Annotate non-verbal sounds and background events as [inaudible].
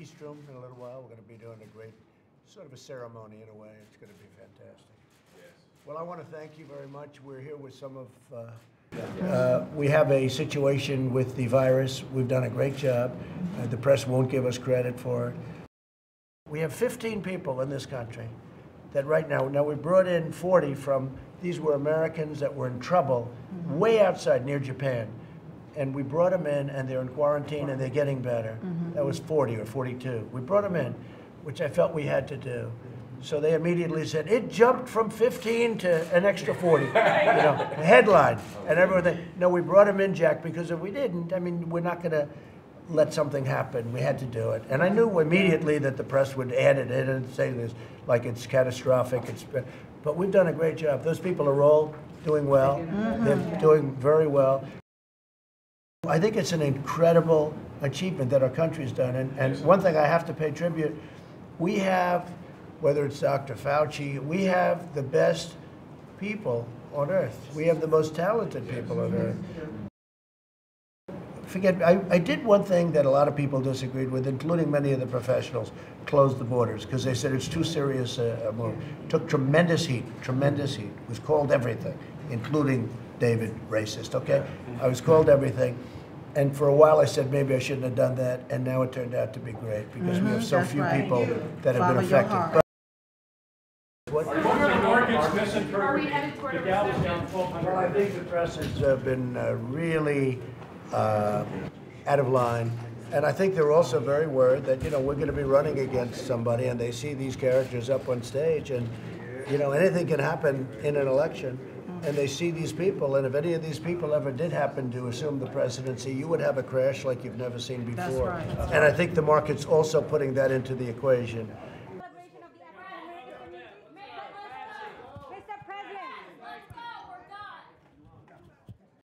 East Room in a little while. We're going to be doing a great, sort of a ceremony in a way. It's going to be fantastic. Yes. Well, I want to thank you very much. We're here with some of, uh, uh, we have a situation with the virus. We've done a great job. Uh, the press won't give us credit for it. We have 15 people in this country that right now, now we brought in 40 from, these were Americans that were in trouble way outside near Japan. And we brought them in and they're in quarantine and they're getting better. Mm-hmm. That was 40 or 42. We brought them in, which I felt we had to do. So they immediately said, it jumped from 15 to an extra 40, [laughs] you know, headline and everything. No, we brought them in, Jack, because if we didn't, I mean, we're not going to let something happen. We had to do it. And I knew immediately that the press would add it in and say this, like it's catastrophic. It's, but we've done a great job. Those people are all doing well. They're mm-hmm. doing very well. I think it's an incredible achievement that our country's done. And, and one thing I have to pay tribute, we have, whether it's Dr. Fauci, we have the best people on earth. We have the most talented people on earth. Forget, I, I did one thing that a lot of people disagreed with, including many of the professionals, closed the borders because they said it's too serious a, a move. Took tremendous heat, tremendous heat. Was called everything, including David racist. Okay, I was called everything, and for a while I said maybe I shouldn't have done that, and now it turned out to be great because we have so few right. people that have Follow been affected. But- What? Are we headed toward a recession? Well, I think the press has uh, been uh, really uh, out of line. And I think they're also very worried that, you know, we're going to be running against somebody and they see these characters up on stage and, you know, anything can happen in an election. And they see these people, and if any of these people ever did happen to assume the presidency, you would have a crash like you've never seen before. That's right. And I think the market's also putting that into the equation.